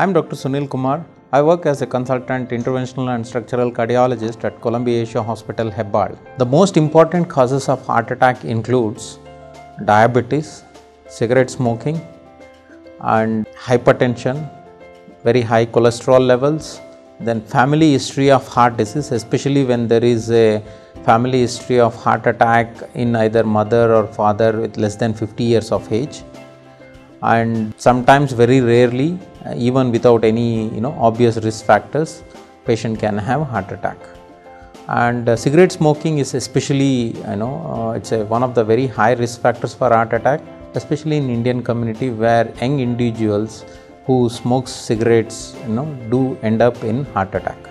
I'm Dr. Sunil Kumar. I work as a consultant interventional and structural cardiologist at Columbia Asia Hospital Hebbal. The most important causes of heart attack includes diabetes, cigarette smoking and hypertension, very high cholesterol levels, then family history of heart disease especially when there is a family history of heart attack in either mother or father with less than 50 years of age and sometimes very rarely even without any you know obvious risk factors patient can have heart attack. And uh, cigarette smoking is especially you know uh, it's a, one of the very high risk factors for heart attack especially in indian community where young individuals who smokes cigarettes you know do end up in heart attack